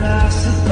I suppose.